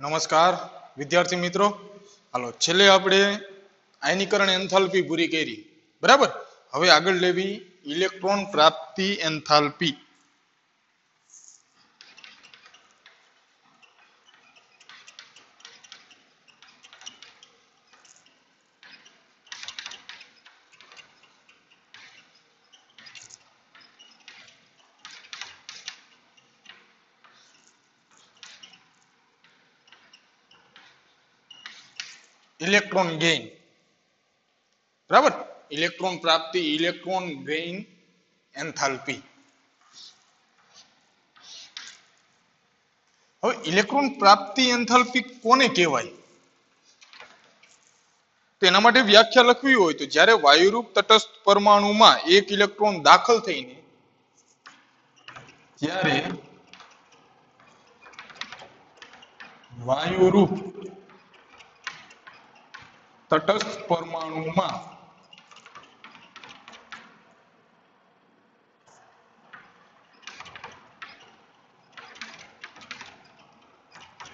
નમસ્કાર, વિદ્યાર્થી મિત્રો. હાલો, છેલ્લે આપણે આયનીકરણ એન્થાલ્પી પૂરી કરી. બરાબર? હવે આગળ લેવી ઇલેક્ટ્રોન પ્રાપ્તિ એન્થાલ્પી. ઇલેક્ટ્રોન ગેઇન બરાબર? ઇલેક્ટ્રોન પ્રાપ્તિ ઇલેક્ટ્રોન ગેઇન એન્થાલ્પી હવે ઇલેક્ટ્રોન પ્રાપ્તિ એન્થાલ્પી કોને કહેવાય? તો એના માટે વ્યાખ્યા લખવી હોય તો જ્યારે વાયુરૂપ તટસ્થ પરમાણુમાં એક ઇલેક્ટ્રોન દાખલ થઈને જ્યારે વાયુરૂપ તટસ્થ પરમાણુમાં.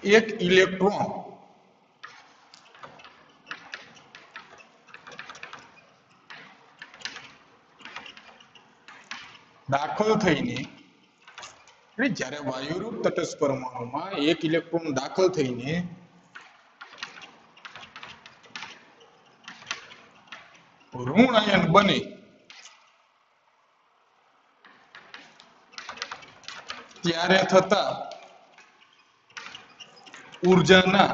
એક ઇલેક્ટ્રોન. દાખલ થઈને, એટલે જ્યારે વાયુરૂપ તટસ્થ પરમાણુમાં એક ઇલેક્ટ્રોન દાખલ થઈને ઋણ આયન બને. ત્યારે થતા ઉર્જાના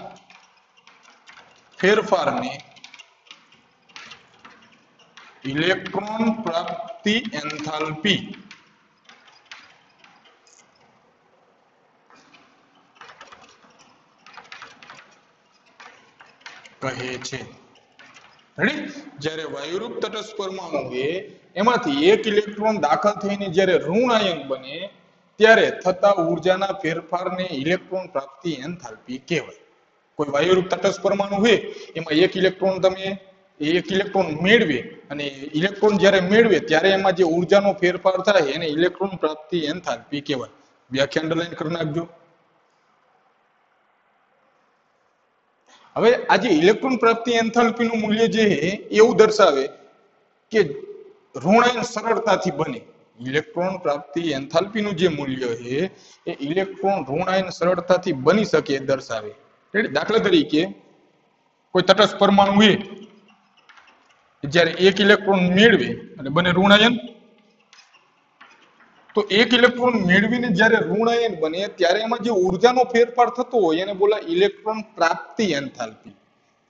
ફેરફારને ઇલેક્ટ્રોન પ્રાપ્તિ એન્થાલ્પી કહે છે. જ્યારે વાયુરૂપ તટસ્થ છે એમાંથી એક ઇલેક્ટ્રોન દાખલ થઈને જ્યારે ઋણ આયન બને, ત્યારે થતા ઉર્જાના ફેરફારને ઇલેક્ટ્રોન પ્રાપ્તિ એન્થાલ્પી કહેવાય. કોઈ વાયુરૂપ તટસ્થ પરમાણુ હોય, એમાં એક ઇલેક્ટ્રોન તમે, એક ઇલેક્ટ્રોન મેળવે અને ઇલેક્ટ્રોન જ્યારે મેળવે, ત્યારે એમાં જે ઉર્જાનો ફેરફાર થાય, એને ઇલેક્ટ્રોન પ્રાપ્તિ એન્થાલ્પી કહેવાય. વ્યાખ્યા અંડરલાઈન કરી નાખજો. હવે આ ઇલેક્ટ્રોન પ્રાપ્તિ એન્થાલ્પીનું મૂલ્ય જે છે, એવું દર્શાવે કે ઋણાયન સરળતાથી બને. ઇલેક્ટ્રોન પ્રાપ્તિ એન્થાલ્પીનું જે મૂલ્ય છે, એ ઇલેક્ટ્રોન ઋણાયન સરળતાથી બની શકે દર્શાવે. દાખલા તરીકે કોઈ તટસ્થ પરમાણુ હોય જ્યારે એક ઇલેક્ટ્રોન મેળવે અને બને ઋણાયન તો એક ઇલેક્ટ્રોન મેળવીને જ્યારે ઋણાયન બને ત્યારે એમાં જે ઉર્જાનો ફેરફાર થતો હોય એને બોલાય ઇલેક્ટ્રોન પ્રાપ્તિ એન્થાલ્પી.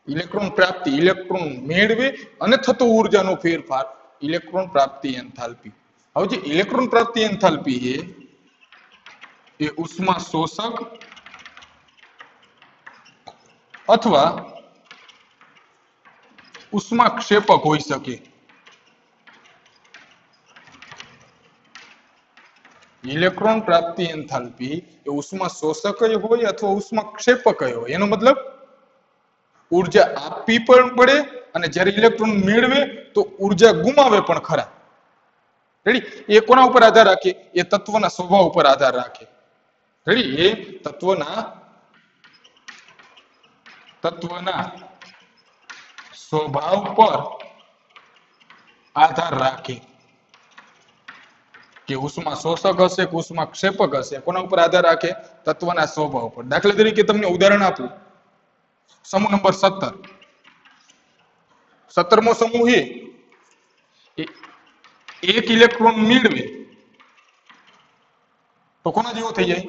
ઇલેક્ટ્રોન પ્રાપ્તિ ઇલેક્ટ્રોન મેળવે અને થતો ઉર્જાનો ફેરફાર ઇલેક્ટ્રોન પ્રાપ્તિ એન્થાલ્પી. હવે જે ઇલેક્ટ્રોન પ્રાપ્તિ એન્થાલ્પી છે, એ ઉષ્મા શોષક અથવા ઉષ્મા ક્ષેપક હોઈ શકે. ઇલેક્ટ્રોન પ્રાપ્તિ એન્થાલ્પી એ ઉષ્મા શોષક હોય અથવા ઉષ્મા ક્ષેપક હોય. એનો મતલબ ઊર્જા આપવી પણ પડે અને જ્યારે ઇલેક્ટ્રોન મેળવે તો ઊર્જા ગુમાવે પણ ખરા. રેડી? એ કોના ઉપર આધાર રાખે? એ તત્વના સ્વભાવ ઉપર આધાર રાખે. રેડી? એ તત્વના તત્વના સ્વભાવ પર આધાર રાખે. કે ઉષ્મા શોષક હશે કે ઉષ્મા ક્ષેપક હશે, કોના ઉપર આધાર રાખે? તત્વના સ્વભાવ પર દાખલા તરીકે તમને ઉદાહરણ આપું. સમૂહ નંબર સત્તર. સત્તરમો સમૂહ એ એક ઇલેક્ટ્રોન મેળવે. તો કોના જેવો થઈ જાય?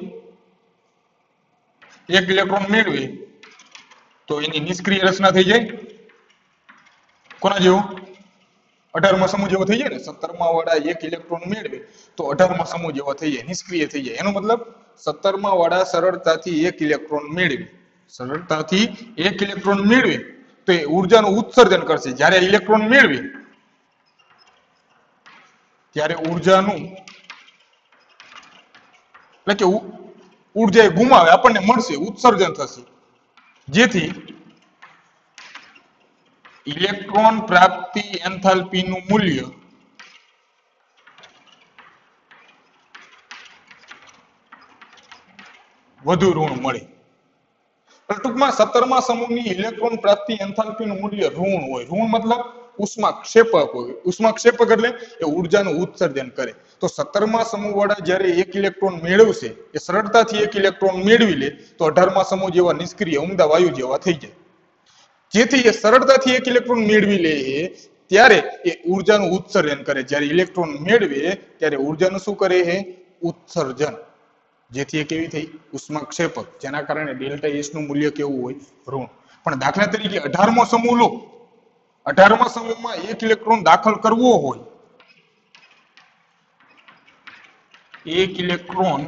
એક ઇલેક્ટ્રોન મેળવે. તો એની નિષ્ક્રિય રચના થઈ જાય. કોના જેવો? અઢારમા સમૂહ જેવો થઈ જાય ને, સત્તરમાં વાળા એક ઇલેક્ટ્રોન મેળવે, તો અઢારમાં સમૂહ જેવો થઈ જાય, નિષ્ક્રિય થઈ જાય. એનો મતલબ સત્તરમાં વાળા સરળતાથી એક ઇલેક્ટ્રોન મેળવે. સરળતાથી એક ઇલેક્ટ્રોન મેળવે, તો એ ઉર્જાનું ઉત્સર્જન કરશે. જ્યારે ઇલેક્ટ્રોન મેળવે, ત્યારે ઉર્જાનું, એટલે કે ઊર્જા એ ગુમાવે, આપણને મળશે, ઉત્સર્જન થશે. જેથી ઇલેક્ટ્રોન પ્રાપ્તિ એન્થાલ્પી નું મૂલ્ય. વધુ ઋણ મળે. ટૂંકમાં સત્તરમા સમૂહની ઇલેક્ટ્રોન પ્રાપ્તિ એન્થાલ્પીનું મૂલ્ય ઋણ હોય. ઋણ મતલબ ઉષ્માક્ષેપક હોય. ઉષ્માક્ષેપક એટલે એ ઉર્જાનું ઉત્સર્જન કરે. તો સત્તરમા સમૂહ વાળા જ્યારે એક ઇલેક્ટ્રોન મેળવશે, એ સરળતાથી એક ઇલેક્ટ્રોન મેળવી લે, તો અઢારમા સમૂહ જેવા નિષ્ક્રિય ઉમદા વાયુ જેવા થઈ જાય. જેથી એ સરળતાથી એક ઇલેક્ટ્રોન મેળવી લે ત્યારે એ ઉર્જાનું ઉત્સર્જન કરે. જ્યારે ઇલેક્ટ્રોન મેળવે, ત્યારે ઉર્જાનું શું કરે છે ઉત્સર્જન. જેથી એ કેવી થઈ? ઉષ્માક્ષેપક. જેના કારણે ડેલ્ટા એસનું મૂલ્ય કેવું હોય? ઋણ. પણ દાખલા તરીકે અઢારમો સમૂહ લો. અઢારમા સમૂહમાં એક ઇલેક્ટ્રોન દાખલ કરવો હોય. એક ઇલેક્ટ્રોન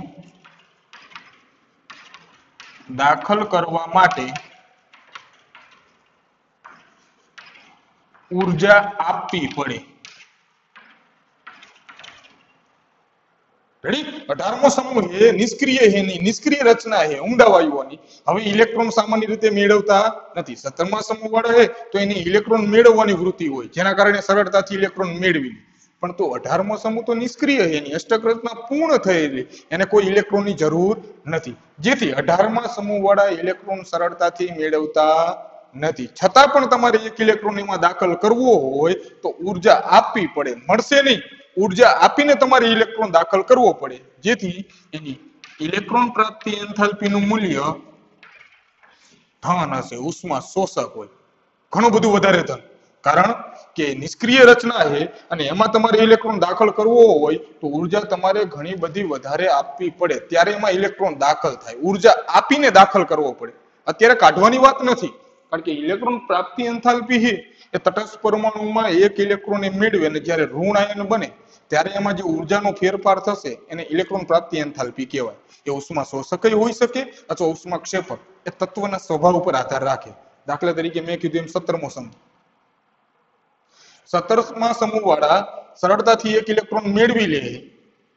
દાખલ કરવા માટે ઊર્જા આપવી પડે. અઢારમો સમૂહ એ નિષ્ક્રિય છે નિષ્ક્રિય રચના છે ઉમદા વાયુઓની હવે ઇલેક્ટ્રોન સામાન્ય રીતે મેળવતા નથી. સત્તરમા સમૂહ વાળા તો એની ઇલેક્ટ્રોન મેળવવાની વૃત્તિ હોય, જેના કારણે સરળતાથી ઇલેક્ટ્રોન મેળવી પણ તો અઢારમો સમૂહ તો નિષ્ક્રિય છે એની અષ્ટક રચના પૂર્ણ થયેલી એને કોઈ ઇલેક્ટ્રોનની જરૂર નથી. જેથી અઢારમા સમૂહ વાળા ઇલેક્ટ્રોન સરળતાથી મેળવતા નથી. છતાં પણ તમારે એક ઇલેક્ટ્રોન એમાં દાખલ કરવો હોય તો ઊર્જા આપવી પડે. મળશે નહીં. ઊર્જા આપીને તમારે ઇલેક્ટ્રોન દાખલ કરવો પડે. જેથી એની ઇલેક્ટ્રોન પ્રાપ્તિ એન્થાલ્પીનું મૂલ્ય ધન હશે, ઉષ્મા શોષક હોય. ઘણું બધું વધારે ધન. કારણ કે નિષ્ક્રિય રચના છે અને એમાં તમારે ઇલેક્ટ્રોન દાખલ કરવો હોય તો ઊર્જા તમારે ઘણી બધી વધારે આપવી પડે. ત્યારે એમાં ઇલેક્ટ્રોન દાખલ થાય. ઊર્જા આપીને દાખલ કરવો પડે. અત્યારે કાઢવાની વાત નથી. કારણ કે ઇલેક્ટ્રોન પ્રાપ્તિ એન્થાલ્પી એ તટસ્થ પરમાણુમાં એક ઇલેક્ટ્રોન એ મેળવે અને જ્યારે ઋણ આયન બને, ત્યારે એમાં જે ઉર્જાનો ફેરફાર થશે, એને ઇલેક્ટ્રોન પ્રાપ્તિ એન્થાલ્પી કહેવાય. એ ઉષ્મા શોષક હોઈ શકે અથવા ઉષ્મા ક્ષેપક. એ તત્વના સ્વભાવ ઉપર આધાર રાખે. દાખલા તરીકે મેં કીધું એમ સત્તરમો સમૂહ. સત્તરમા સમૂહ વાળા સરળતાથી એક ઇલેક્ટ્રોન મેળવી લે.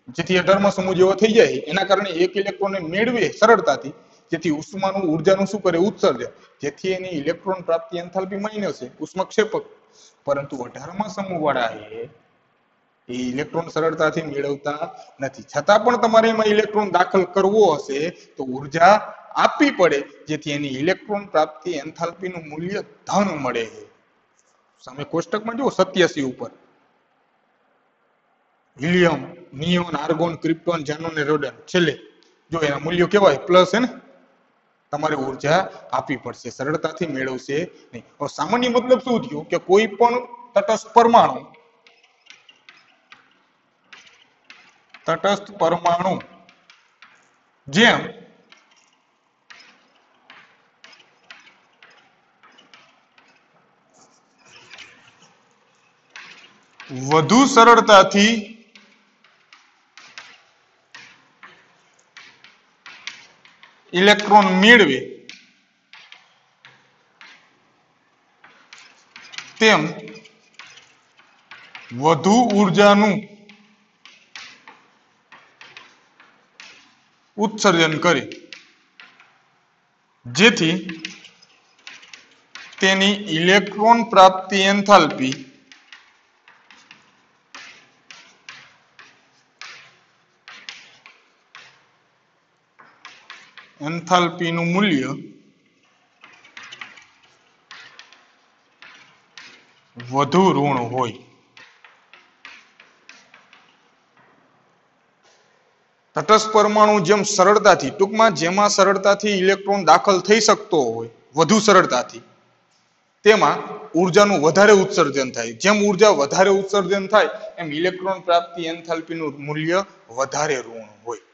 જેથી અઢારમા સમૂહ જેવો થઈ જાય. એના કારણે એક ઇલેક્ટ્રોન મેળવે સરળતાથી. જેથી ઉષ્માનું, ઉર્જાનું શું કરે? ઉત્સર્જન. જેથી એની ઇલેક્ટ્રોન પ્રાપ્તિ એન્થાલ્પી માઇનસ છે, ઉષ્મક્ષેપક. પરંતુ અઢારમાં સમૂહવાળા એ એ ઇલેક્ટ્રોન સરળતાથી મેળવતા નથી. છતાં પણ તમારે એમાં ઇલેક્ટ્રોન દાખલ કરવો હશે, તો ઊર્જા આપવી પડે, જેથી એની ઇલેક્ટ્રોન પ્રાપ્તિ એન્થાલ્પીનું મૂલ્ય ધન મળે. સામે કોષ્ટકમાં જુઓ, સત્યાસી ઉપર. Helium, neon, argon, krypton, xenon radon. છેલ્લે, જો એના મૂલ્યો કેવાય પ્લસ હે ને? તમારે ઊર્જા આપવી પડશે, સરળતાથી મેળવશે નહીં. સામાન્ય મતલબ શું થયું કે કોઈ પણ તટસ્થ પરમાણુ તટસ્થ પરમાણુ જેમ વધુ સરળતાથી ઇલેક્ટ્રોન મેળવે તેમ વધુ ઉર્જાનું ઉત્સર્જન કરે. જેથી તેની ઇલેક્ટ્રોન પ્રાપ્તિ એન્થાલ્પી એન્થાલ્પીનું મૂલ્ય વધુ ઋણ હોય તટસ્થ પરમાણુ જેમ સરળતાથી ટૂંકમાં જેમાં સરળતાથી ઇલેક્ટ્રોન દાખલ થઈ શકતો હોય વધુ સરળતાથી તેમાં ઉર્જાનું વધારે ઉત્સર્જન થાય જેમ ઊર્જા વધારે ઉત્સર્જન થાય એમ ઇલેક્ટ્રોન પ્રાપ્તિ એન્થાલ્પીનું મૂલ્ય વધારે ઋણ હોય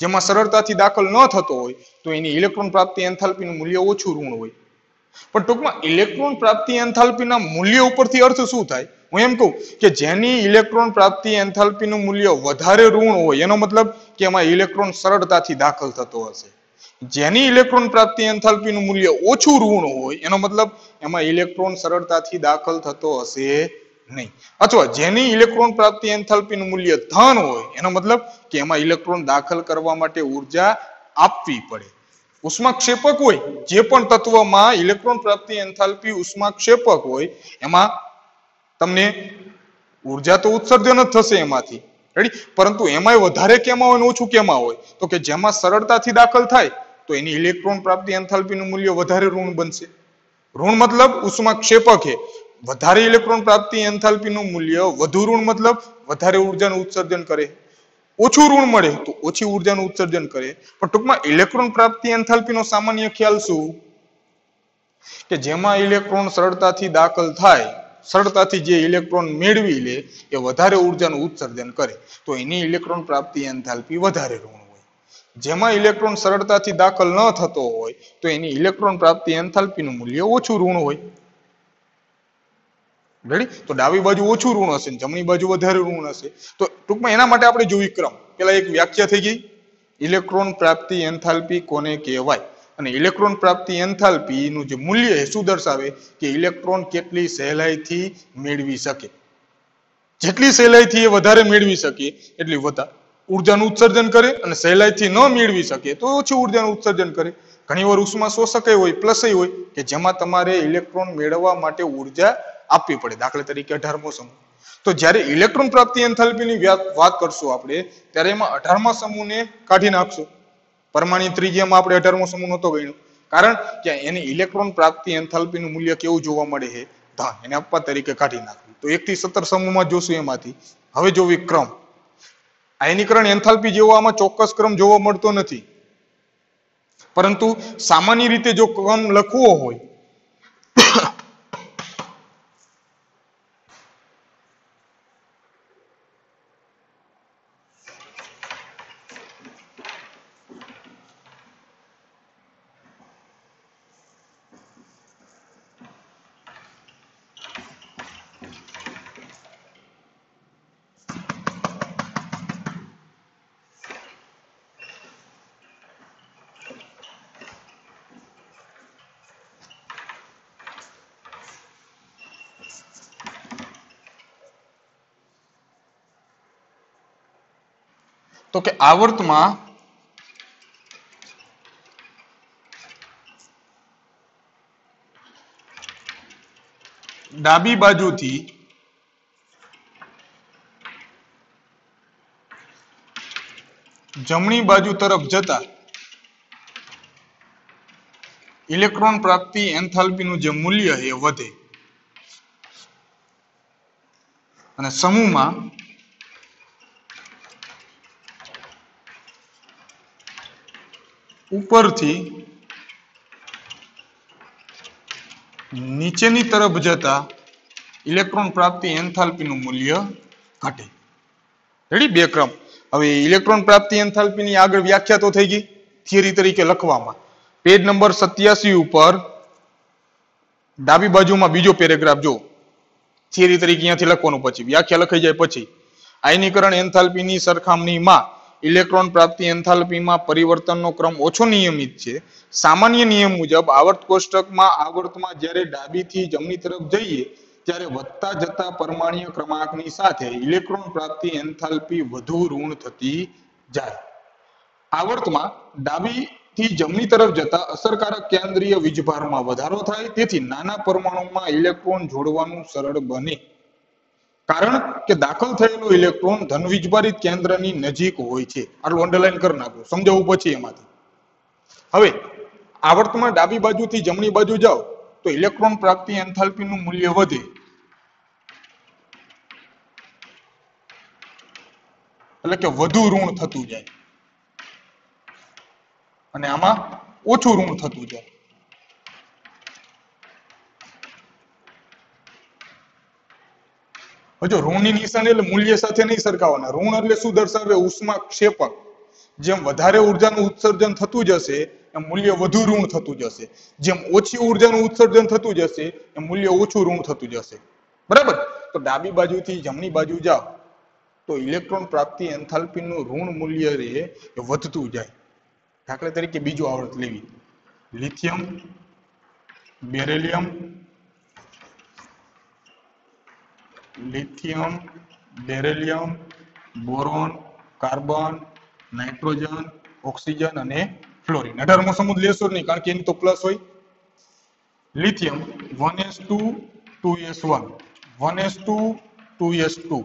જેમાં સરળતાથી દાખલ ન થતો હોય, તો એની ઇલેક્ટ્રોન પ્રાપ્તિ એન્થાલ્પીનું મૂલ્ય ઓછું ઋણ હોય. પણ ટૂંકમાં ઇલેક્ટ્રોન પ્રાપ્તિ એન્થાલ્પીના મૂલ્ય ઉપરથી અર્થ શું થાય? હું એમ કહું કે જેની ઇલેક્ટ્રોન પ્રાપ્તિ એન્થાલ્પીનું મૂલ્ય વધારે ઋણ હોય, એનો મતલબ કે એમાં ઇલેક્ટ્રોન સરળતાથી દાખલ થતો હશે. જેની ઇલેક્ટ્રોન પ્રાપ્તિ એન્થાલ્પીનું મૂલ્ય ઓછું ઋણ હોય, એનો મતલબ એમાં ઇલેક્ટ્રોન સરળતાથી દાખલ થતો હશે નહીં. અથવા જેની ઇલેક્ટ્રોન પ્રાપ્તિ એન્થાલ્પીનું મૂલ્ય ધન હોય, એનો મતલબ કે એમાં ઇલેક્ટ્રોન દાખલ કરવા માટે ઊર્જા આપવી પડે. ઉષ્માક્ષેપક હોય, જે પણ તત્વમાં ઇલેક્ટ્રોન પ્રાપ્તિ એન્થાલ્પી ઉષ્માક્ષેપક હોય, એમાં તમને ઊર્જા તો ઉત્સર્જન જ થશે એમાંથી. રેડી પરંતુ એમાંય વધારે કેમાં હોય ને ઓછું કેમાં હોય? તો કે જેમાં સરળતાથી દાખલ થાય, તો એની ઇલેક્ટ્રોન પ્રાપ્તિ એન્થાલ્પીનું મૂલ્ય વધારે ઋણ બનશે. ઋણ મતલબ ઉષ્મા ક્ષેપક છે વધારે ઇલેક્ટ્રોન પ્રાપ્તિ એન્થાલ્પીનું મૂલ્ય વધુ ઋણ મતલબ વધારે ઉર્જાનું ઉત્સર્જન કરે, ઓછું ઋણ મળે તો ઓછી ઉર્જાનું ઉત્સર્જન કરે. પણ ટૂંકમાં ઇલેક્ટ્રોન પ્રાપ્તિ એન્થાલ્પીનો સામાન્ય ખ્યાલ શું? કે જેમાં ઇલેક્ટ્રોન સરળતાથી દાખલ થાય, સરળતાથી જે ઇલેક્ટ્રોન મેળવી લે, એ વધારે ઉર્જાનું ઉત્સર્જન કરે. તો એની ઇલેક્ટ્રોન પ્રાપ્તિ એન્થાલ્પી વધારે ઋણ હોય. જેમાં ઇલેક્ટ્રોન સરળતાથી દાખલ ન થતો હોય, તો એની ઇલેક્ટ્રોન પ્રાપ્તિ એન્થાલ્પીનું મૂલ્ય ઓછું ઋણ હોય. રેડી તો ડાબી બાજુ ઓછું ઋણ હશે જમણી બાજુ વધારે ઋણ હશે. તો ટૂંકમાં એના માટે આપણે જોયું ક્રમ. પેલા એક વ્યાખ્યા થઈ ગઈ. ઇલેક્ટ્રોન પ્રાપ્તિ એન્થાલ્પી કોને કહેવાય? અને ઇલેક્ટ્રોન પ્રાપ્તિ એન્થાલ્પી નું જે મૂલ્ય એ શું દર્શાવે? કે ઇલેક્ટ્રોન કેટલી સહેલાઈથી મેળવી શકે. જેટલી સહેલાઈથી એ વધારે મેળવી શકે, એટલી વધારે ઉર્જાનું ઉત્સર્જન કરે અને સહેલાઈથી ન મેળવી શકે, તો ઓછી ઉર્જાનું ઉત્સર્જન કરે. ઘણી વાર ઉષ્મા શોષક હોય, પ્લસ હોય કે જેમાં તમારે ઇલેક્ટ્રોન મેળવવા માટે ઊર્જા આપવી પડે, દાખલા તરીકે અઢારમો સમૂહ. તો જ્યારે ઇલેક્ટ્રોન પ્રાપ્તિ એન્થાલ્પીની વાત કરશું આપણે, ત્યારે એમાં અઢારમા સમૂહને કાઢી નાખશું. પરમાણુ ત્રિજ્યામાં આપણે અઢારમો સમૂહ નહોતો ગણ્યો. કારણ કે એની ઇલેક્ટ્રોન પ્રાપ્તિ એન્થાલ્પીનું મૂલ્ય કેવું જોવા મળે છે? ધન. એને આપવા તરીકે કાઢી નાખ્યું તો એકથી સત્તર સમૂહમાં જોશું એમાંથી. હવે જોવી ક્રમ. આયનીકરણ એન્થાલ્પી જેવો આમાં ચોક્કસ ક્રમ જોવા મળતો નથી. પરંતુ સામાન્ય રીતે જો ક્રમ લખવો હોય તો કે આવર્તમાં ડાબી બાજુથી જમણી બાજુ તરફ જતા ઇલેક્ટ્રોન પ્રાપ્તિ એન્થાલ્પીનું જે મૂલ્ય એ વધે. અને સમૂહમાં ઉપરથી નીચેની તરફ જતા ઇલેક્ટ્રોન પ્રાપ્તિ એન્થાલ્પીનું મૂલ્ય ઘટે. રેડી બે ક્રમ. હવે ઇલેક્ટ્રોન પ્રાપ્તિ એન્થાલ્પીની આગળ વ્યાખ્યા તો થઈ ગઈ થિયરી તરીકે લખવામાં. પેજ નંબર સત્યાસી ઉપર ડાબી બાજુમાં બીજો પેરેગ્રાફ જો થિયરી તરીકે અહીંયાથી લખવાનું પછી. વ્યાખ્યા લખાઈ જાય પછી. આયનીકરણ એન્થાલ્પીની સરખામણીમાં ઇલેક્ટ્રોન પ્રાપ્તિ એન્થાલ્પીમાં પરિવર્તનનો ક્રમ ઓછો નિયમિત છે. સામાન્ય નિયમ મુજબ આવર્ત કોષ્ટકમાં આવર્તમાં જ્યારે ડાબીથી જમણી તરફ જઈએ, ત્યારે વધતા જતા પરમાણીય ક્રમાંકની સાથે ઇલેક્ટ્રોન પ્રાપ્તિ એન્થાલ્પી વધુ ઋણ થતી જાય. આવર્તમાં ડાબીથી જમણી તરફ જતા અસરકારક કેન્દ્રીય વીજભારમાં વધારો થાય, તેથી નાના પરમાણુમાં ઇલેક્ટ્રોન જોડવાનું સરળ બને. કારણ કે દાખલ થયેલો ઇલેક્ટ્રોન ધન વીજભારિત કેન્દ્રની નજીક હોય છે. આટલું અંડરલાઈન કરી નાખો. સમજાવવું પછી એમાંથી. હવે, આવર્તમાં ડાબી બાજુથી જમણી બાજુ જાઓ, તો ઇલેક્ટ્રોન પ્રાપ્તિ એન્થાલ્પીનું મૂલ્ય વધે. એટલે કે વધુ ઋણ થતું જાય. અને આમાં ઓછું ઋણ થતું જાય. જો ઋણની નિશાની એટલે મૂલ્ય સાથે નહીં સરખાવાના. ઋણ એટલે શું દર્શાવે? ઉષ્મા ક્ષેપક જેમ વધારે ઉર્જાનું ઉત્સર્જન થતું જશે, એમ મૂલ્ય વધુ ઋણ થતું જશે. જેમ ઓછી ઉર્જાનું ઉત્સર્જન થતું જશે, એમ મૂલ્ય ઓછું ઋણ થતું જશે. બરાબર? તો ડાબી બાજુથી જમણી બાજુ જાઓ. તો ઇલેક્ટ્રોન પ્રાપ્તિ એન્થાલ્પીનું ઋણ મૂલ્ય રે એ વધતું જાય. દાખલા તરીકે બીજું આવર્ત લેવી. Lithium, beryllium lithium beryllium boron carbon nitrogen oxygen અને ફ્લોરિન અઢારમો સમુદ્ર લેશો જ નહીં, કારણ કે એની તો પ્લસ હોય. Lithium one s two two s one one s two two s two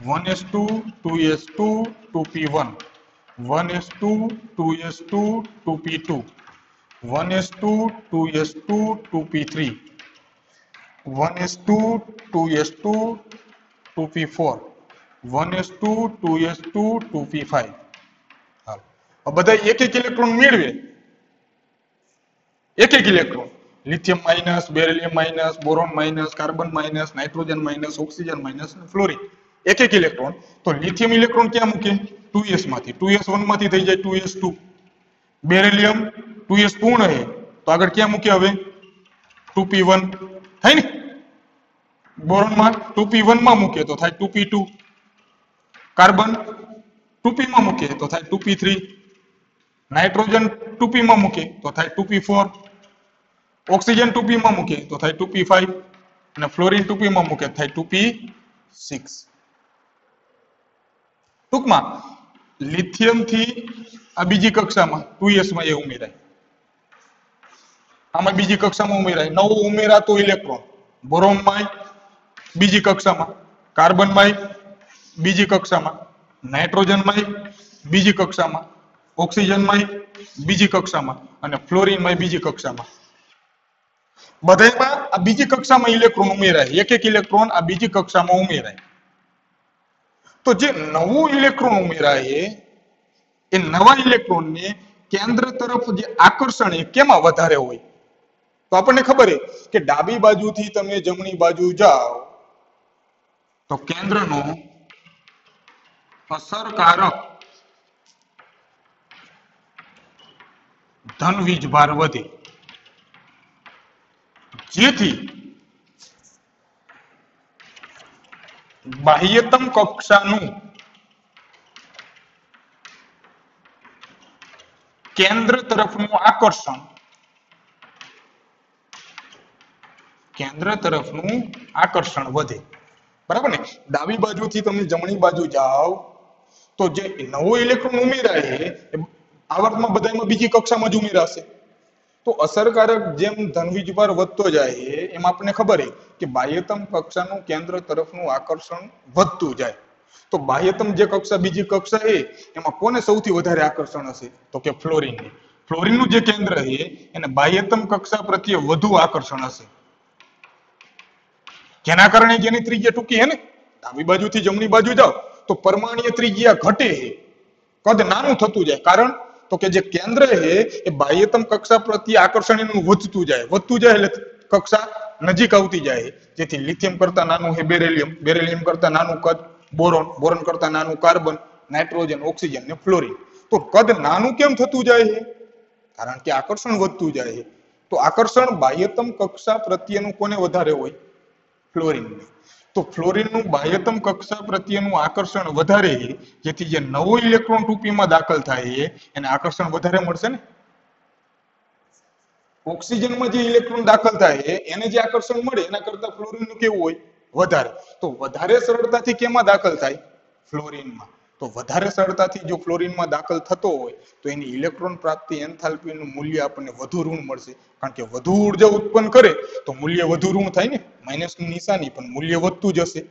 one s two two s two two p one one s two two s two two p two one s two two s two two p three one s two two s two two p four one s two two s two two p five હાલો. હવે બધા એક એક electron મેળવે. એક એક electron lithium minus beryllium minus boron minus carbon minus nitrogen minus oxygen minus fluorine એક એક electron તો લિથિયમ ઇલેક્ટ્રોન ક્યાં મૂકે? 2s માંથી. 2s1 માંથી થઈ જાય 2s2 બેરિલિયમ 2s પૂર્ણ છે તો આગળ ક્યાં મૂકે હવે? 2p1 થાય ને? બોરોનમાં 2p1 માં મૂકે તો થાય 2p2 કાર્બન 2p માં મૂકે તો થાય 2p3 નાઇટ્રોજન 2p માં મૂકે તો થાય 2p4 ઓક્સિજન 2p માં મૂકે તો થાય 2p5 અને ફ્લોરિન 2p માં મૂકે તો થાય 2p6 ટૂંકમાં લિથિયમથી આ બીજી કક્ષામાં 2s માં એ ઉમેરાય. આમાં બીજી કક્ષામાં ઉમેરાય. નવો ઉમેરાતો ઇલેક્ટ્રોન. બોરોનમાં બીજી કક્ષામાં કાર્બન માય બીજી કક્ષામાં નાઇટ્રોજન માય બીજી કક્ષામાં ઓક્સિજનમાં બીજી કક્ષામાં અને ફ્લોરિનમાં બીજી કક્ષામાં. બધામાં આ બીજી કક્ષામાં ઇલેક્ટ્રોન ઉમેરાય. એક એક ઇલેક્ટ્રોન આ બીજી કક્ષામાં ઉમેરાય. તો જે નવું ઇલેક્ટ્રોન ઉમેરાય એ નવા ઇલેક્ટ્રોનને કેન્દ્ર તરફ જે આકર્ષણ એ કેમાં વધારે હોય? તો આપણને ખબર છે કે ડાબી બાજુથી તમે જમણી બાજુ જાઓ તો કેન્દ્રનો અસરકારક ધન વીજભાર વધે જેથી બાહ્યતમ કક્ષાનું કેન્દ્ર તરફનું આકર્ષણ, કેન્દ્ર તરફનું આકર્ષણ વધે. બરાબર ને? ડાબી બાજુથી તમે જમણી બાજુ જાઓ, તો જે નવો ઇલેક્ટ્રોન ઉમેરાય આવર્તમાં બધામાં બીજી કક્ષામાં જ ઉમેરાશે. તો અસરકારક જેમ ધનવીજભાર વધતો જાય એમ આપણને ખબર છે કે બાહ્યતમ કક્ષાનું કેન્દ્ર તરફનું આકર્ષણ વધતું જાય. તો બાહ્યતમ જે કક્ષા બીજી કક્ષા છે, એમાં કોને સૌથી વધારે આકર્ષણ હશે? તો કે ફ્લોરિનને. ફ્લોરિનનું જે કેન્દ્ર છે, એને બાહ્યતમ કક્ષા પ્રત્યે વધુ આકર્ષણ હશે. જેના કારણે જેની ત્રિજ્યા ટૂંકી હે ને, ડાબી બાજુથી જમણી બાજુ જાઓ, તો પરમાણીય ત્રિજ્યા ઘટે છે કદ નાનું થતું જાય. કારણ તો કે જે કેન્દ્ર છે એ બાહ્યતમ કક્ષા પ્રત્યે આકર્ષણ એનું વધતું જાય. વધતું જાય એટલે કક્ષા નજીક આવતી જાય જેથી લિથિયમ કરતા નાનું હે, બેરેલિયમ. બેરેલિયમ કરતા નાનું કદ, બોરોન. બોરોન કરતા નાનું કાર્બન, નાઇટ્રોજન, ઓક્સિજન ને ફ્લોરિન. તો કદ નાનું કેમ થતું જાય છે કારણ કે આકર્ષણ વધતું જાય છે તો આકર્ષણ બાહ્યતમ કક્ષા પ્રત્યેનું કોને વધારે હોય? ફ્લોરિન તો ફ્લોરિનનું બાહ્યતમ કક્ષા પ્રત્યેનું આકર્ષણ વધારે જેથી જે નવો ઇલેક્ટ્રોન ટૂંપીમાં દાખલ થાય એને આકર્ષણ વધારે મળશે ને? ઓક્સિજનમાં જે ઇલેક્ટ્રોન દાખલ થાય એને જે આકર્ષણ મળે, એના કરતા ફ્લોરિનનું કેવું હોય? વધારે. તો વધારે સરળતાથી કેમાં દાખલ થાય? ફ્લોરિનમાં તો વધારે સરળતાથી જો ફ્લોરિનમાં દાખલ થતો હોય, તો એની ઇલેક્ટ્રોન પ્રાપ્તિ એન્થાલ્પીનું મૂલ્ય આપણને વધુ ઋણ મળશે. કારણ કે વધુ ઊર્જા ઉત્પન્ન કરે, તો મૂલ્ય વધુ ઋણ થાય ને? માઇનસની નિશાની, પણ મૂલ્ય વધતું જશે.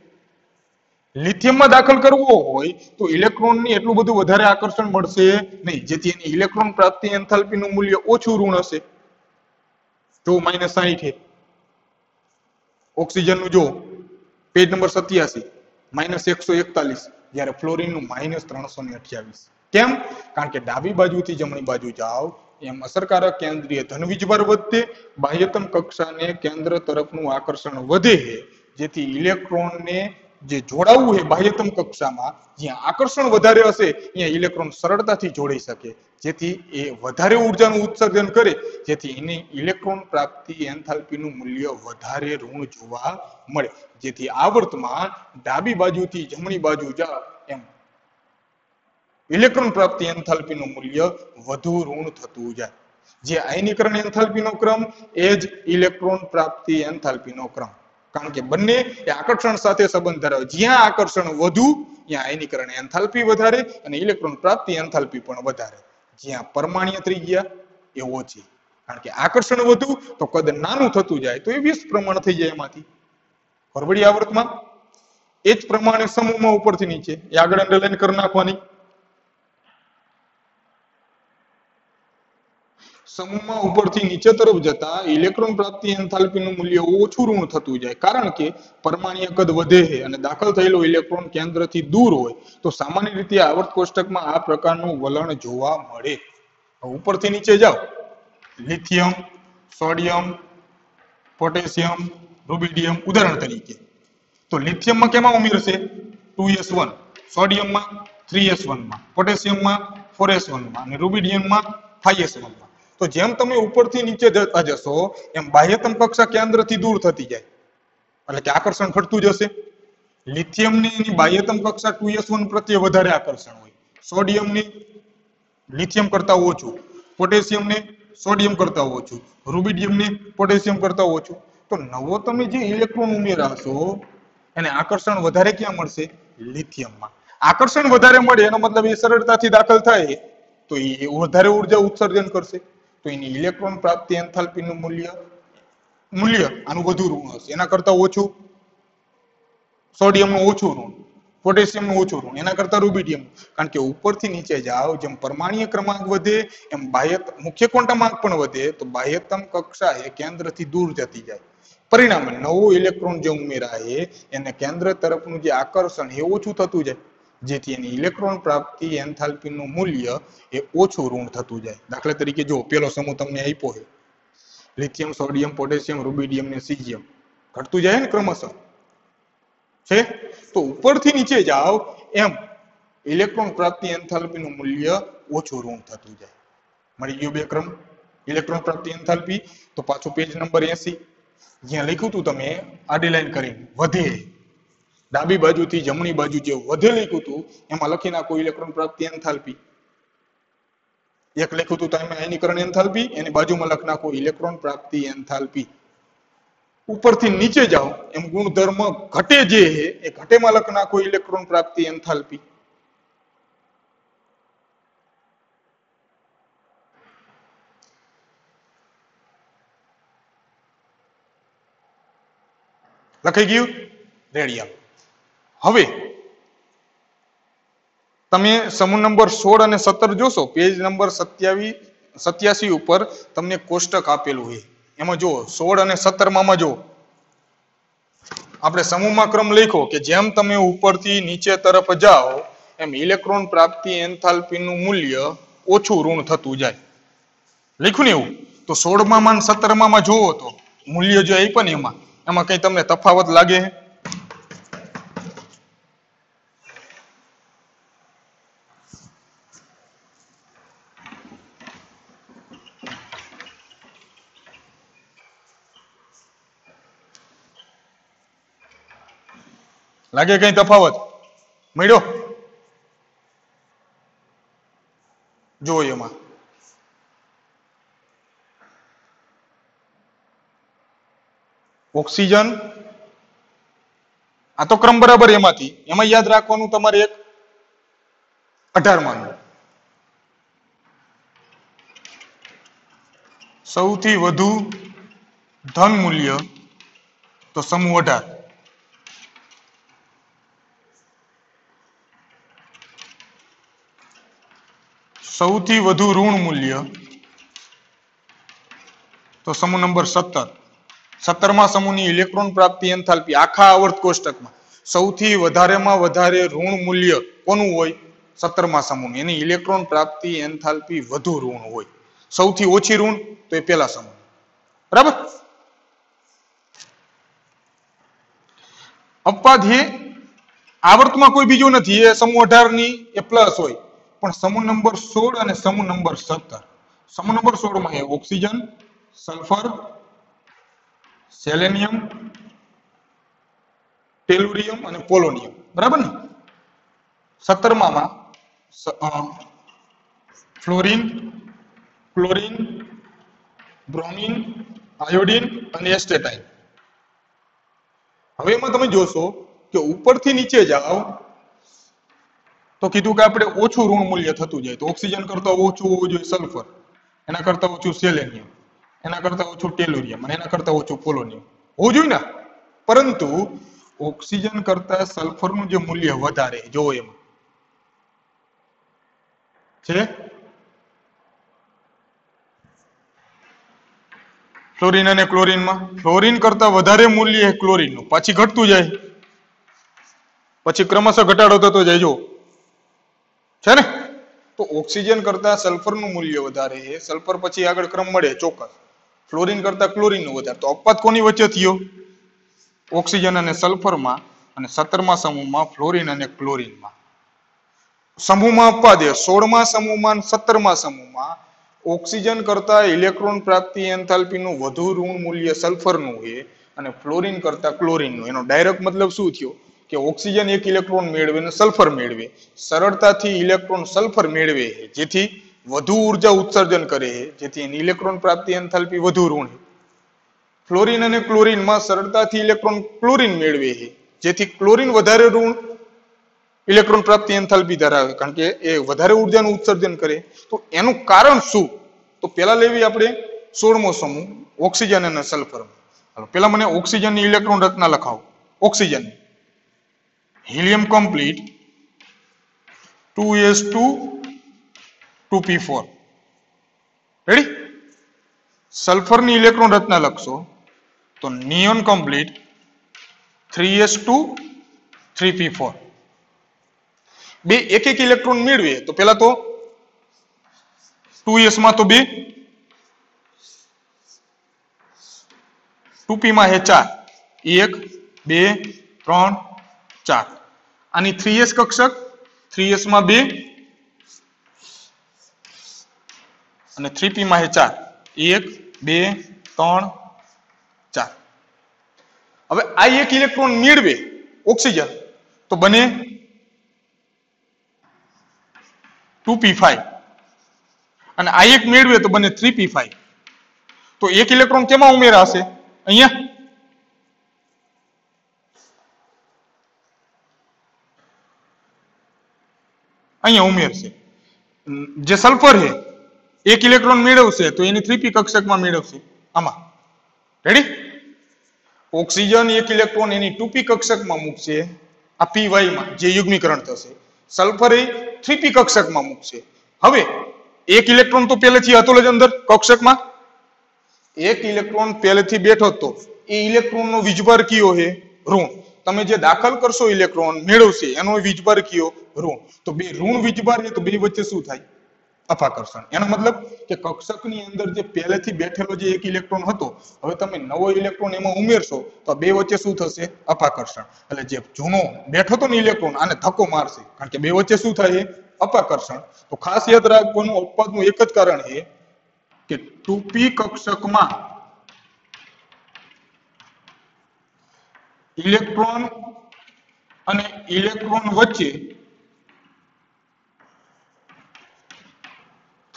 લિથિયમમાં દાખલ કરવો હોય, તો ઇલેક્ટ્રોનની એટલું બધું વધારે આકર્ષણ મળશે નહીં. જેથી એની ઇલેક્ટ્રોન પ્રાપ્તિ એન્થાલ્પીનું મૂલ્ય ઓછું ઋણ હશે. જો માઇનસ સાહીઠ ઓક્સિજનનું જો, પેજ નંબર સત્યાસી, માઇનસ એકસો એકતાલીસ. જ્યારે ફ્લોરિનનું માઇનસ ત્રણસો ને અઠ્યાવીસ. કેમ? કારણ કે ડાબી બાજુથી જમણી બાજુ જાઓ, એમ અસરકારક કેન્દ્રીય ધનવીજભાર વધશે બાહ્યતમ કક્ષાને કેન્દ્ર તરફનું આકર્ષણ વધે, જેથી ઇલેક્ટ્રોનને જે જોડાવવું હોય બાહ્યતમ કક્ષામાં જ્યાં આકર્ષણ વધારે હશે, ત્યાં ઇલેક્ટ્રોન સરળતાથી જોડાઈ શકે. જેથી એ વધારે ઉર્જાનું ઉત્સર્જન કરે, જેથી એની ઇલેક્ટ્રોન પ્રાપ્તિ એન્થાલ્પીનું મૂલ્ય વધારે ઋણ જોવા મળે. જેથી આવર્તમાં ડાબી બાજુથી જમણી બાજુ જા એમ ઇલેક્ટ્રોન પ્રાપ્તિ એન્થાલ્પીનું મૂલ્ય વધુ ઋણ થતું જાય. જે આયનીકરણ એન્થાલ્પીનો ક્રમ, એ જ ઇલેક્ટ્રોન પ્રાપ્તિ એન્થાલ્પીનો ક્રમ. કારણ કે બંને એ આકર્ષણ સાથે સંબંધ ધરાવે. જ્યાં આકર્ષણ વધુ, ત્યાં આયનીકરણ એન્થાલ્પી વધારે અને ઇલેક્ટ્રોન પ્રાપ્તિ એન્થાલ્પી પણ વધારે. જ્યાં પરમાણીય ત્રિજ્યા એ ઓછી. કારણ કે આકર્ષણ વધુ, તો કદ નાનું થતું જાય, તો એ વીસ પ્રમાણ થઈ જાય એમાંથી. પરવડી આવર્તમાં, એ જ પ્રમાણે સમૂહમાં ઉપરથી નીચે. એ આગળ અંડરલાઈન કરી નાખવાની. સમૂહમાં ઉપરથી નીચે તરફ જતા ઇલેક્ટ્રોન પ્રાપ્તિ એન્થાલ્પીનું મૂલ્ય ઓછું ઋણ થતું જાય. કારણ કે પરમાણીય કદ વધે છે અને દાખલ થયેલો ઇલેક્ટ્રોન કેન્દ્રથી દૂર હોય, તો સામાન્ય રીતે આવર્ત કોષ્ટકમાં આ પ્રકારનું વલણ જોવા મળે. ઉપરથી નીચે જાઓ. લિથિયમ, સોડિયમ, પોટેશિયમ, રુબિડિયમ, ઉદાહરણ તરીકે. તો લિથિયમમાં કેમાં ઉમેરશે ટુ એસ વન. સોડિયમમાં થ્રી એસ વનમાં. પોટેશિયમમાં ફોર એસ વનમાં. અને રૂબિડિયમમાં ફાઈવ એસ વનમાં. તો જેમ તમે ઉપરથી નીચે જતા જશો, એમ બાહ્યતમ કક્ષા કેન્દ્રથી દૂર થતી જાય. એટલે કે આકર્ષણ ઘટતું જશે. લિથિયમની બાહ્યતમ કક્ષા ટુ એસ વન પ્રત્યે વધારે આકર્ષણ હોય. સોડિયમની લિથિયમ કરતા ઓછું. પોટેશિયમને સોડિયમ કરતા ઓછું. રૂબિડિયમને પોટેશિયમ કરતા ઓછું. તો નવો તમે જે ઇલેક્ટ્રોન ઉમેરાશો, એને આકર્ષણ વધારે ક્યાં મળશે? લિથિયમમાં. આકર્ષણ વધારે મળે, એનો મતલબ એ સરળતાથી દાખલ થાય, તો એ વધારે ઊર્જા ઉત્સર્જન કરશે. એની ઇલેક્ટ્રોન પ્રાપ્તિ એન્થાલ્પીનું મૂલ્ય મૂલ્ય આનું વધુ ઋણ હશે. એના કરતા ઓછું સોડિયમનું ઓછું ઋણ પોટેશિયમનું ઓછું ઋણ, એના કરતા રૂબિડિયમ કારણ કે ઉપરથી નીચે જાઓ, જેમ પરમાણીય ક્રમાંક વધે, એમ બાહ્ય મુખ્ય ક્વોન્ટમાંક પણ વધે, તો બાહ્યતમ કક્ષા એ કેન્દ્રથી દૂર જતી જાય. પરિણામે નવો ઇલેક્ટ્રોન જે ઉમેરાય, એને કેન્દ્ર તરફનું જે આકર્ષણ એ ઓછું થતું જાય. જેથી એની ઇલેક્ટ્રોન પ્રાપ્તિ એન્થાલ્પીનું મૂલ્ય એ ઓછું ઋણ થતું જાય. દાખલા તરીકે જો પેલો સમૂહ તમને આપ્યો છે લિથિયમ, સોડિયમ, પોટેશિયમ રૂબિડિયમ ને સીજિયમ ઘટતું જાય ને ક્રમશઃ. છે? તો ઉપરથી નીચે જાઓ, એમ ઇલેક્ટ્રોન પ્રાપ્તિ એન્થાલ્પીનું મૂલ્ય ઓછું ઋણ થતું જાય. મળી ગયો બે ક્રમ. ઇલેક્ટ્રોન પ્રાપ્તિ એન્થાલ્પી, તો પાછું પેજ નંબર 80 જ્યાં લખ્યું હતું તમે, આડી લાઈન કરીને, વધે. ડાબી બાજુથી જમણી બાજુ જે વધેલી હતું એમાં લખી નાખો ઇલેક્ટ્રોન પ્રાપ્તિ એન્થાલ્પી. એક લખ્યું હતું તમે આયનીકરણ એન્થાલ્પી, એની બાજુમાં લખ નાખો ઇલેક્ટ્રોન પ્રાપ્તિ એન્થાલ્પી. ઉપરથી નીચે જાઓ, એમ ગુણધર્મ ઘટે જે એ ઘટેમાં લખ નાખો ઇલેક્ટ્રોન પ્રાપ્તિ એન્થાલ્પી. લખાઈ ગયું? રેડી આલો હવે, તમે સમૂહ નંબર સોળ અને સત્તર જોશો પેજ નંબર સત્યાવીસ સત્યાસી ઉપર તમને કોષ્ટક આપેલું હોય. એમાં જુઓ, સોળ અને સત્તરમાં જુઓ. આપણે સમૂહમાં ક્રમ લખો કે જેમ તમે ઉપરથી નીચે તરફ જાઓ, એમ ઇલેક્ટ્રોન પ્રાપ્તિ એન્થાલ્પીનું મૂલ્ય ઓછું ઋણ થતું જાય. લખ્યું ને એવું? તો સોળમાં માં સત્તરમાં જુઓ તો મૂલ્ય જે આપ્યું ને એમાં એમાં કઈ તમને તફાવત લાગે? લાગે કઈ તફાવત? મળ્યો? જો એમાં. ઓક્સિજન, આ તો ક્રમ બરાબર એમાંથી. એમાં યાદ રાખવાનું તમારે એક અઢાર માનું. સૌથી વધુ ધન મૂલ્ય તો સમૂહ અઢાર. સૌથી વધુ ઋણ મૂલ્ય તો સમૂહ નંબર સત્તર. સત્તરમા સમૂહની ઇલેક્ટ્રોન પ્રાપ્તિ એન્થાલ્પી આખા આવર્ત કોષ્ટકમાં. સૌથી વધારેમાં વધારે ઋણ મૂલ્ય કોનું હોય? સત્તરમા સમૂહ એની ઇલેક્ટ્રોન પ્રાપ્તિ એન્થાલ્પી વધુ ઋણ હોય. સૌથી ઓછી ઋણ તો એ પેલા સમૂહ. બરાબર? અપવાદ એ આવર્તમાં કોઈ બીજું નથી. એ સમૂહ અઢારની એ પ્લસ હોય. પણ સમૂહ નંબર સોળ અને સમૂહ નંબર સત્તર. સમૂહ નંબર સોળમાં એ ઓક્સિજન, સલ્ફર, સેલેનિયમ, ટેલુરિયમ અને પોલોનિયમ. બરાબર ને? સત્તરમાં ફ્લોરિન, ક્લોરિન, બ્રોમિન, આયોડિન અને એસ્ટેટાઇન. હવે એમાં તમે જોશો કે ઉપરથી નીચે જાઓ તો કીધું કે આપણે ઓછું ઋણ મૂલ્ય થતું જાય તો ઓક્સિજન કરતા ઓછું હોવું જોઈએ સલ્ફર, એના કરતા ઓછું સેલેનિયમ, એના કરતા ઓછું ટેલુરિયમ અને એના કરતા ઓછું પોલોનિયમ. હોવું જોઈએ ને? પરંતુ ઓક્સિજન કરતા સલ્ફરનું જે મૂલ્ય વધારે જોવો એમાં. છે? ફ્લોરિન અને ક્લોરિનમાં ફ્લોરિન કરતા વધારે મૂલ્ય ક્લોરિનનું પાછી ઘટતું જાય. પછી ક્રમશઃ ઘટાડો થતો જાય. જો છે ને? તો ઓક્સિજન કરતા સલ્ફરનું મૂલ્ય વધારે છે, સલ્ફર પછી આગળ ક્રમ મળે ચોક્કસ. ફ્લોરિન કરતા ક્લોરિનનું વધારે. તો અપવાદ કોની વચ્ચે થયો? ઓક્સિજન અને સલ્ફરમાં અને સત્તરમા સમૂહમાં ફ્લોરિન અને ક્લોરિનમાં. સમૂહમાં અપવાદ છે. સોળમા સમૂહમાં સત્તરમા સમૂહમાં ઓક્સિજન કરતા ઇલેક્ટ્રોન પ્રાપ્તિ એન્થાલ્પીનું વધુ ઋણ મૂલ્ય સલ્ફરનું છે અને ફ્લોરિન કરતા ક્લોરિનનું. એનો ડાયરેક્ટ મતલબ શું થયો? કે ઓક્સિજન એક ઇલેક્ટ્રોન મેળવે અને સલ્ફર મેળવે. સરળતાથી ઇલેક્ટ્રોન સલ્ફર મેળવે જેથી વધુ ઊર્જા ઉત્સર્જન કરે જેથી એની ઇલેક્ટ્રોન પ્રાપ્તિ એન્થાલ્પી વધુ ઋણ ફ્લોરિન અને ક્લોરિનમાં સરળતાથી ઇલેક્ટ્રોન ક્લોરિન મેળવે જેથી ક્લોરિન વધારે ઋણ ઇલેક્ટ્રોન પ્રાપ્તિ એન્થાલ્પી ધરાવે. કારણ કે એ વધારે ઉર્જાનું ઉત્સર્જન કરે. તો એનું કારણ શું? તો પેલા લેવી આપણે સોળમો સમૂહ, ઓક્સિજન અને સલ્ફર. પેલા મને ઓક્સિજનની ઇલેક્ટ્રોન રચના લખાવો. Oxygen. Two two p four. Ready સલ્ફરની electron રચના લખશો. તો neon complete three s two three p four. બે એક એક ઇલેક્ટ્રોન મેળવે તો પેલા તો ટુ માં તો બે, ટુ માં હે ચાર. એક, બે, ત્રણ, ચાર. આની થ્રી એસ કક્ષક? થ્રી માં બે. અને થ્રી પી માં ચાર. એક, બે, ત્રણ, ચાર. હવે આ એક ઇલેક્ટ્રોન મેળવે ઓક્સિજન તો બને ટુ પી ફાઈવ અને આ એક મેળવે તો બને થ્રી પી ફાઈવ તો એક ઇલેક્ટ્રોન કેમાં ઉમેરાશે? અહીંયા. અહીંયા ઉમેરશે જે સલ્ફર છે, એક ઇલેક્ટ્રોન મેળવશે તો એની થ્રીપી કક્ષકમાં મેળવશે. આમાં. રેડી ઓક્સિજન એક ઇલેક્ટ્રોન એની ટુપી કક્ષકમાં મૂકશે. આ પી વાયમાં જે યુગ્મીકરણ થશે. સલ્ફર એ થ્રીપી કક્ષકમાં મૂકશે. હવે, એક ઇલેક્ટ્રોન તો પહેલેથી હતો જ અંદર કક્ષકમાં. એક ઇલેક્ટ્રોન પહેલેથી બેઠો હતો એ ઇલેક્ટ્રોનનો વીજભાર કયો છે? ઋણ. તમે જે દાખલ કરશો ઇલેક્ટ્રોન મેળવશે, એનો વીજભાર કયો? ઋણ. તો બે ઋણ વીજભાર છે, તો બે વચ્ચે શું થાય? અપાકર્ષણ એનો મતલબ કે કક્ષકની અંદર જે પહેલેથી બેઠેલો જે એક ઇલેક્ટ્રોન હતો, હવે તમે નવો ઇલેક્ટ્રોન એમાં ઉમેરશો, તો બે વચ્ચે શું થશે? અપાકર્ષણ. એટલે જે જૂનો બેઠો હતો ને ઇલેક્ટ્રોન આને ધક્કો મારશે. કારણ કે બે વચ્ચે શું થાય? અપાકર્ષણ. તો ખાસ યાદ રાખવાનું, અપવાદનું એક જ કારણ છે કે ટુપી કક્ષકમાં ઇલેક્ટ્રોન અને ઇલેક્ટ્રોન વચ્ચે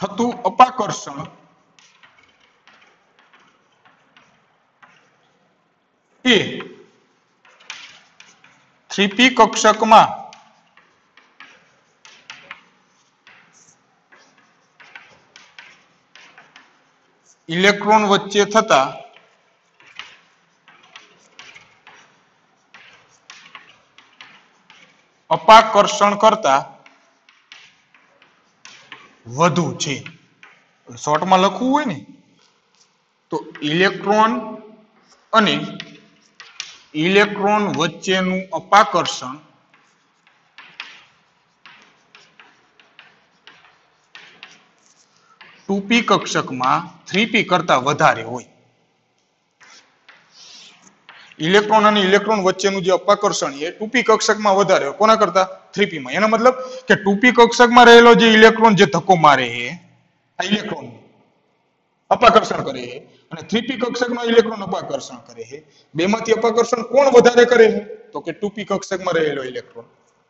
થતું અપાકર્ષણ એ થ્રીપી કક્ષકમાં ઇલેક્ટ્રોન વચ્ચે થતા અપાકર્ષણ કરતા વધુ છે. શોર્ટમાં લખવું હોય ને, તો ઇલેક્ટ્રોન અને ઇલેક્ટ્રોન વચ્ચેનું અપાકર્ષણ ટુપી કક્ષકમાં થ્રીપી કરતા વધારે હોય. ઇલેક્ટ્રોન અને ઇલેક્ટ્રોન વચ્ચેનું જે અપાકર્ષણ એ ટુપી કક્ષકમાં વધારે કોના કરતા? થ્રી માં એનો મતલબ કે ટુપી કક્ષકમાં રહેલો જે ઇલેક્ટ્રોન જે ધક્કો મારે એ, આ ઇલેક્ટ્રોન અપાકર્ષણ કરે છે અને થ્રી કક્ષકમાં ઇલેક્ટ્રોન અપાકર્ષણ કરે છે બેમાંથી અપાકર્ષણ કોણ વધારે કરે છે તો કે ટુપી કક્ષકમાં રહેલો ઇલેક્ટ્રોન.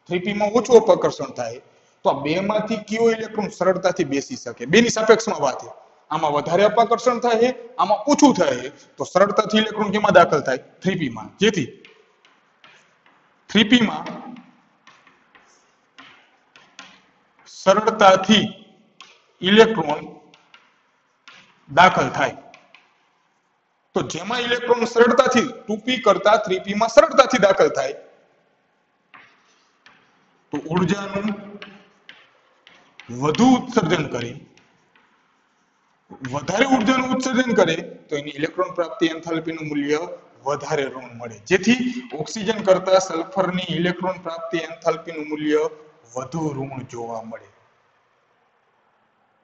થ્રીપી માં ઓછું અપાકર્ષણ થાય. તો આ બેમાંથી કયો ઇલેક્ટ્રોન સરળતાથી બેસી શકે? બેની સાપેક્ષમાં વાત છે. આમાં વધારે અપાકર્ષણ થાય છે આમાં ઓછું થાય. છે તો સરળતાથી ઇલેક્ટ્રોન કેમાં દાખલ થાય? થ્રી માં જેથી થ્રી માં સરળતાથી ઇલેક્ટ્રોન દાખલ થાય. તો જેમાં ઇલેક્ટ્રોન સરળતાથી ટુ કરતા થ્રી માં સરળતાથી દાખલ થાય, તો ઉર્જાનું વધુ ઉત્સર્જન કરી વધારે ઉર્જાનું ઉત્સર્જન કરે, તો એની ઇલેક્ટ્રોન પ્રાપ્તિ એન્થાલ્પીનું મૂલ્ય વધારે ઋણ મળે. જેથી ઓક્સિજન કરતા સલ્ફરની ઇલેક્ટ્રોન પ્રાપ્તિ એન્થાલ્પીનું મૂલ્ય વધુ ઋણ જોવા મળે.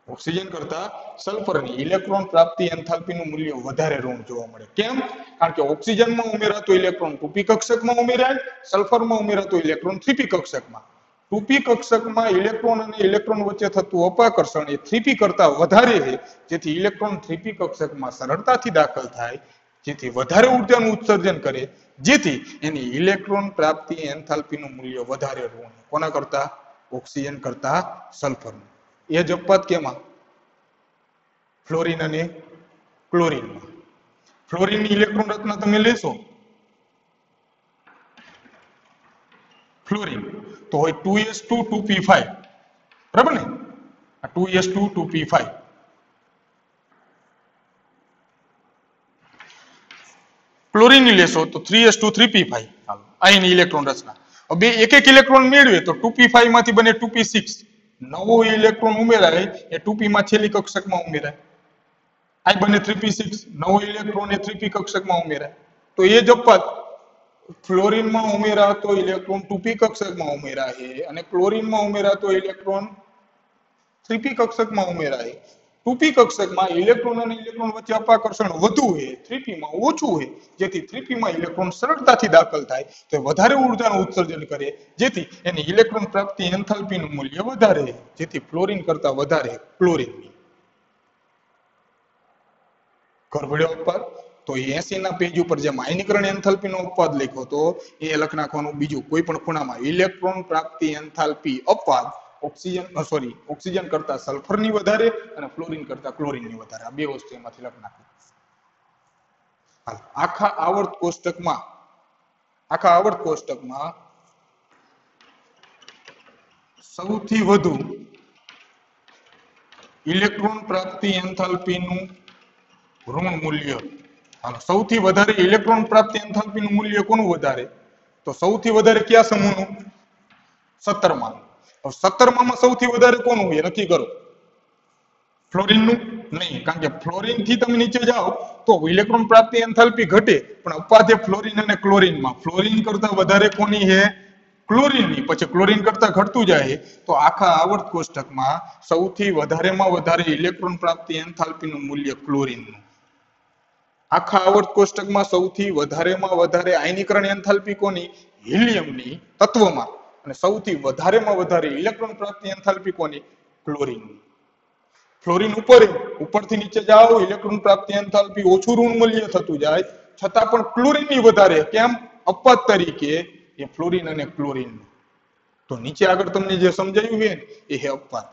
ઓક્સિજન કરતા સલ્ફરની ઇલેક્ટ્રોન પ્રાપ્તિ એન્થાલ્પીનું મૂલ્ય વધારે ઋણ જોવા મળે. કેમ? કારણ કે ઓક્સિજનમાં ઉમેરાતો ઇલેક્ટ્રોન ટુપી કક્ષકમાં ઉમેરાય, સલ્ફરમાં ઉમેરાતો ઇલેક્ટ્રોન થ્રીપી કક્ષકમાં. ટુપી કક્ષકમાં ઇલેક્ટ્રોન અને ઇલેક્ટ્રોન વચ્ચે થતું અપાકર્ષણ એ થ્રીપી કરતા વધારે છે. જેથી ઇલેક્ટ્રોન થ્રીપી કક્ષકમાં સરળતાથી દાખલ થાય, જેથી વધારે ઉર્જાનું ઉત્સર્જન કરે, જેથી એની ઇલેક્ટ્રોન પ્રાપ્તિ એન્થાલ્પીનું મૂલ્ય વધારે ઋણ કોના કરતા? ઓક્સિજન કરતા સલ્ફરનું. એ જ અપવાદ કેમાં? ફ્લોરિન અને ક્લોરિનમાં. ફ્લોરિનની ઇલેક્ટ્રોન રચના તમે લેશો? ફ્લોરિન તો હોય two s two two p five બરાબર ને આ two s two two p five ક્લોરિનની લેશો તો three s two three p five અહીંની ઇલેક્ટ્રોન રચના હવે બે એક એક ઇલેક્ટ્રોન મેળવે તો ટુ પી ફાઈવમાંથી બને ટુ પી સિક્સ નવો ઇલેક્ટ્રોન ઉમેરાય એ ટુ પી માં છેલ્લી કક્ષકમાં ઉમેરાય આ બને થ્રી પી સિક્સ નવો ઇલેક્ટ્રોન એ થ્રી પી કક્ષકમાં ઉમેરાય તો એ જ અપવાદ ફ્લોરિનમાં ઉમેરાતો ઇલેક્ટ્રોન ટુપી કક્ષકમાં ઉમેરાય અને ક્લોરિનમાં ઉમેરાતો ઇલેક્ટ્રોન થ્રીપી કક્ષકમાં ઉમેરાય ટુપી કક્ષકમાં ઇલેક્ટ્રોન અને ઇલેક્ટ્રોન વચ્ચે અપાકર્ષણ વધુ હોય થ્રીપીમાં ઓછું હોય, જેથી થ્રીપીમાં ઇલેક્ટ્રોન સરળતાથી દાખલ થાય, તો વધારે ઉર્જાનું ઉત્સર્જન કરે, જેથી એની ઇલેક્ટ્રોન પ્રાપ્તિ એન્થાલ્પીનું મૂલ્ય વધારે, જેથી ફ્લોરિન કરતા વધારે ક્લોરિનની. ગરબડ્યો અપવાદ તો એસી ના પેજ ઉપર જે આયનીકરણ એન્થાલ્પી નો અપવાદ લખ્યો હતો, એ લખ નાખવાનું બીજું કોઈ પણ ખૂણામાં ઇલેક્ટ્રોન પ્રાપ્તિ એન્થાલ્પી અપવાદ ઓક્સિજન સોરી ઓક્સિજન કરતા સલ્ફરની વધારે અને ફ્લોરિન કરતા ક્લોરિનની વધારે. આ બે વસ્તુ એમાંથી લખ નાખી. આખા આવર્ત કોષ્ટકમાં, આખા આવર્ત કોષ્ટકમાં સૌથી વધુ ઇલેક્ટ્રોન પ્રાપ્તિ એન્થાલ્પીનું ઋણ મૂલ્ય હાલો સૌથી વધારે ઇલેક્ટ્રોન પ્રાપ્તિ એન્થાલ્પીનું મૂલ્ય કોનું વધારે? તો સૌથી વધારે કયા સમૂહનું? સત્તરમાં સત્તરમાં સૌથી વધારે કોનું હોય નક્કી કરો. ફ્લોરિનનું? નહીં, કારણ કે ફ્લોરિનથી તમે નીચે જાઓ તો ઇલેક્ટ્રોન પ્રાપ્તિ એન્થાલ્પી ઘટે, પણ અપાધ્ય ફ્લોરિન અને ક્લોરિનમાં. ફ્લોરિન કરતા વધારે કોની છે ક્લોરિનની. પછી ક્લોરિન કરતા ઘટતું જાય. તો આખા આવર્ત કોષ્ટકમાં સૌથી વધારેમાં વધારે ઇલેક્ટ્રોન પ્રાપ્તિ એન્થાલ્પીનું મૂલ્ય ક્લોરિનનું. આખા આવર્ત કોષ્ટકમાં સૌથી વધારેમાં વધારે આયનીકરણ એન્થાલ્પી કોની હિલિયમની તત્વમાં અને સૌથી વધારેમાં વધારે ઇલેક્ટ્રોન પ્રાપ્તિ એન્થાલ્પી કોની ક્લોરિનની ફ્લોરિન ઉપર, ઉપરથી નીચે જાઓ, ઇલેક્ટ્રોન પ્રાપ્તિ એન્થાલ્પી ઓછું ઋણ મૂલ્ય થતું જાય, છતાં પણ ક્લોરિનની વધારે. કેમ? અપવાદ તરીકે એ ફ્લોરિન અને ક્લોરિન. તો નીચે આગળ તમને જે સમજાયું હોય એ હે અપવાદ.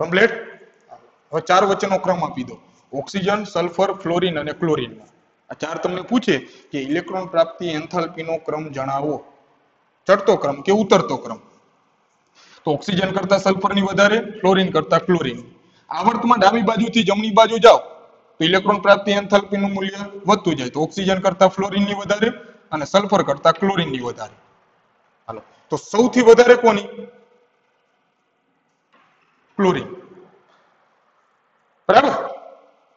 કમ્પ્લીટ? હવે ચાર વચ્ચેનો ક્રમ આપી દો. ઓક્સિજન, સલ્ફર, ફ્લોરિન અને ક્લોરિન. આ ચાર તમને પૂછે કે ઇલેક્ટ્રોન પ્રાપ્તિ એન્થાલ્પીનો ક્રમ જણાવો. ચડતો ક્રમ કે ઉતરતો ક્રમ? તો ઓક્સિજન કરતા સલ્ફરની વધારે, ફ્લોરિન કરતા ક્લોરિન. આવર્તમાં ડાબી બાજુથી જમણી બાજુ જાઓ, તો ઇલેક્ટ્રોન પ્રાપ્તિ એન્થાલ્પીનું મૂલ્ય વધતું જાય. તો ઓક્સિજન કરતા ફ્લોરિનની વધારે અને સલ્ફર કરતા ક્લોરિનની વધારે. હાલો. તો સૌથી વધારે કોની? ક્લોરિન. બરાબર?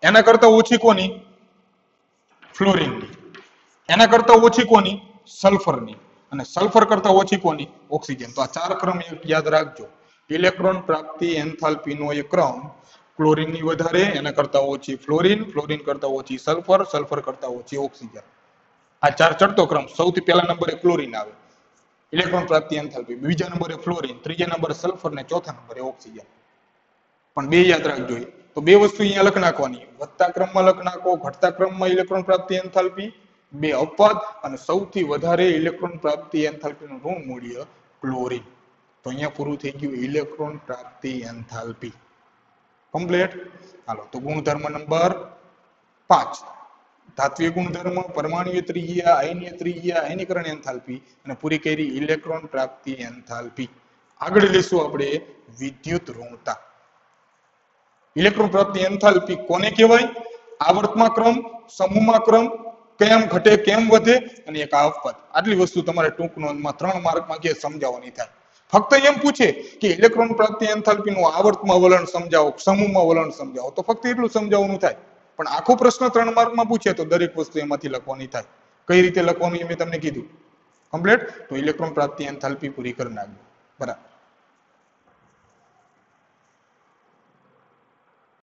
એના કરતા ઓછી કોની? ફ્લોરિનની એના કરતા ઓછી કોની? સલ્ફરની અને સલ્ફર કરતા ઓછી કોની? ઓક્સિજન તો આ ચાર ક્રમ યાદ રાખજો. ઇલેક્ટ્રોન પ્રાપ્તિ એન્થાલ્પીનો એ ક્રમ ક્લોરિનની વધારે, એના કરતા ઓછી ફ્લોરિન ફ્લોરિન કરતા ઓછી સલ્ફર સલ્ફર કરતા ઓછી ઓક્સિજન આ ચાર ચડતો ક્રમ. સૌથી પહેલા નંબરે ક્લોરિન આવે. ઇલેક્ટ્રોન પ્રાપ્તિ એન્થાલ્પી. બીજા નંબરે ફ્લોરિન ત્રીજા નંબરે સલ્ફર ને ચોથા નંબરે ઓક્સિજન પણ બે યાદ રાખજો. તો બે વસ્તુ અહીંયા લખ નાખવાની. વધતા ક્રમમાં લખ નાખો, ઘટતા ક્રમમાં ઇલેક્ટ્રોન પ્રાપ્તિ એન્થાલ્પી. બે અપવાદ અને સૌથી વધારે ઇલેક્ટ્રોન પ્રાપ્તિ એન્થાલ્પીનું ઋણ મૂલ્ય ક્લોરિન. તો અહીંયા પૂરું થઈ ગયું ઇલેક્ટ્રોન પ્રાપ્તિ એન્થાલ્પી. કમ્પ્લીટ? હાલો, તો ગુણધર્મ નંબર પાંચ. ધાત્વિક ગુણધર્મ પરમાણુય ત્રિજ્યા, આયનીય ત્રિજ્યા આયનીકરણ એન્થાલ્પી અને પૂરી કરી ઇલેક્ટ્રોન પ્રાપ્તિ એન્થાલ્પી. આગળ લઈશું આપણે વિદ્યુત ઋણતા. ઇલેક્ટ્રોન પ્રાપ્તિ એન્થાલ્પી કોને કહેવાય? આવર્તમાં ક્રમ, સમૂહમાં ક્રમ, કેમ ઘટે, કેમ વધે અને એક આપત આટલી વસ્તુ તમારે ટૂંક નોંધમાં ત્રણ માર્કમાં કે સમજાવવાની થાય. ફક્ત એમ પૂછે કે ઇલેક્ટ્રોન પ્રાપ્તિ એન્થાલ્પીનું આવર્તમાં વલણ સમજાવો, સમૂહમાં વલણ સમજાવો. તો ફક્ત એટલું સમજાવવાનું થાય. પણ આખો પ્રશ્ન ત્રણ માર્કમાં પૂછે તો દરેક વસ્તુ એમાંથી લખવાની થાય. કઈ રીતે લખવાનું એ મેં તમને કીધું. કમ્પ્લીટ? તો ઇલેક્ટ્રોન પ્રાપ્તિ એન્થાલ્પી પૂરી કરી નાખજો. બરાબર.